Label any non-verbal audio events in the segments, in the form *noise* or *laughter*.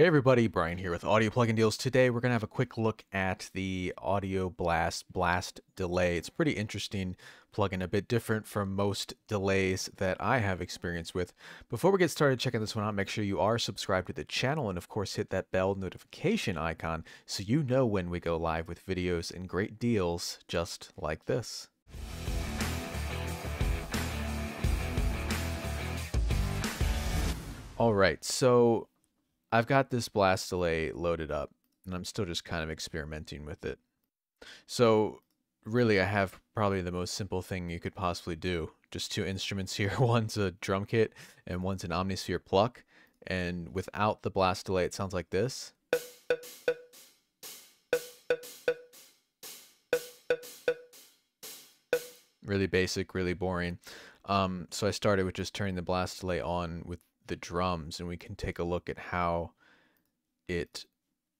Hey everybody, Brian here with Audio Plugin Deals. Today we're going to have a quick look at the Audio Blast Blast Delay. It's pretty interesting plugin, a bit different from most delays that I have experience with. Before we get started checking this one out, make sure you are subscribed to the channel and of course hit that bell notification icon so you know when we go live with videos and great deals just like this. All right, so I've got this blast delay loaded up and I'm still just kind of experimenting with it. So really I have probably the most simple thing you could possibly do. Just two instruments *laughs* here. One's a drum kit and one's an Omnisphere pluck. And without the blast delay, it sounds like this. Really basic, really boring. Um, so I started with just turning the blast delay on with the drums and we can take a look at how it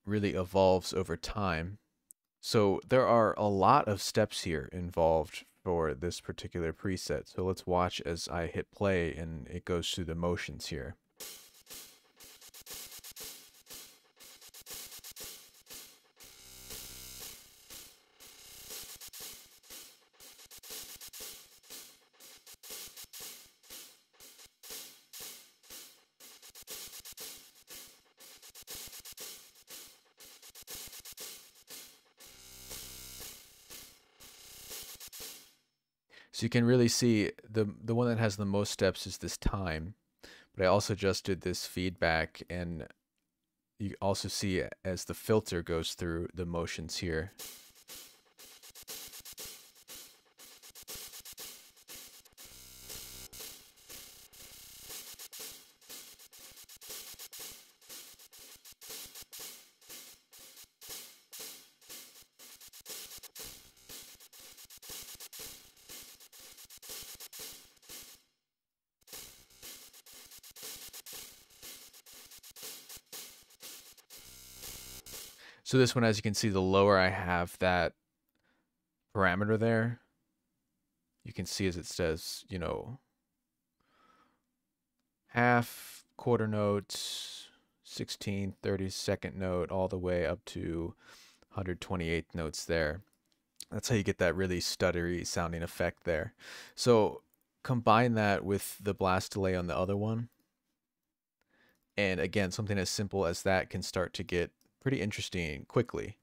really evolves over time. So there are a lot of steps here involved for this particular preset. So let's watch as I hit play and it goes through the motions here. So you can really see the the one that has the most steps is this time, but I also just did this feedback and you also see as the filter goes through the motions here. So this one, as you can see, the lower I have that parameter there, you can see as it says, you know, half, quarter notes, 16, 32nd note, all the way up to 128th notes there. That's how you get that really stuttery sounding effect there. So combine that with the blast delay on the other one. And again, something as simple as that can start to get pretty interesting quickly.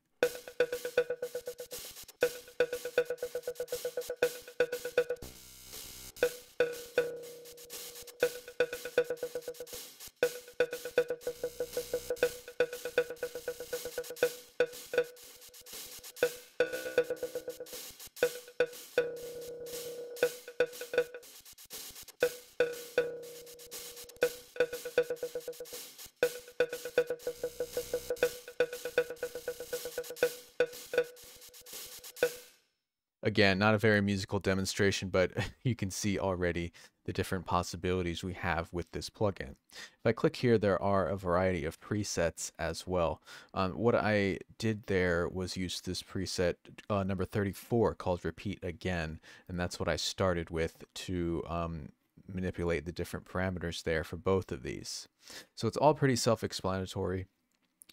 Again, not a very musical demonstration, but *laughs* you can see already the different possibilities we have with this plugin. If I click here, there are a variety of presets as well. Um, what I did there was use this preset uh, number 34 called Repeat Again, and that's what I started with to um, manipulate the different parameters there for both of these. So it's all pretty self-explanatory.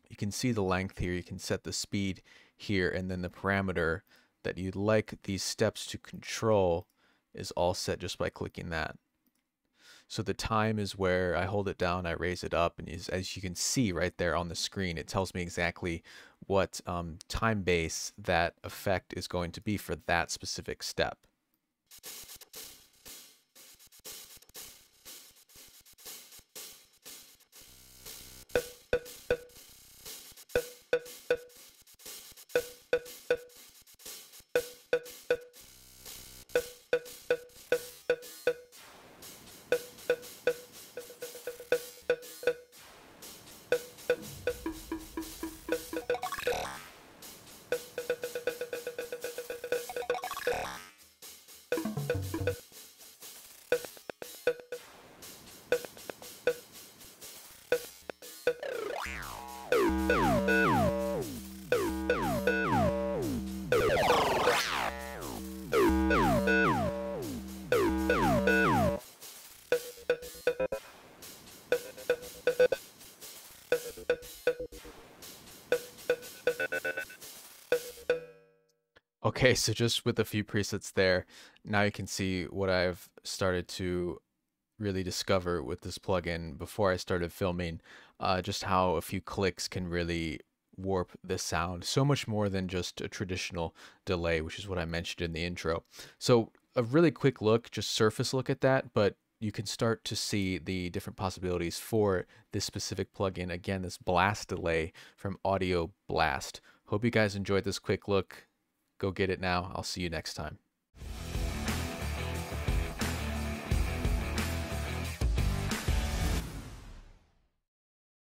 You can see the length here, you can set the speed here, and then the parameter that you'd like these steps to control is all set just by clicking that. So the time is where I hold it down, I raise it up, and as you can see right there on the screen, it tells me exactly what um, time base that effect is going to be for that specific step. Okay, so just with a few presets there, now you can see what I've started to really discover with this plugin before I started filming, uh, just how a few clicks can really warp the sound so much more than just a traditional delay, which is what I mentioned in the intro. So a really quick look, just surface look at that, but you can start to see the different possibilities for this specific plugin. Again, this blast delay from Audio Blast. Hope you guys enjoyed this quick look. Go get it now. I'll see you next time.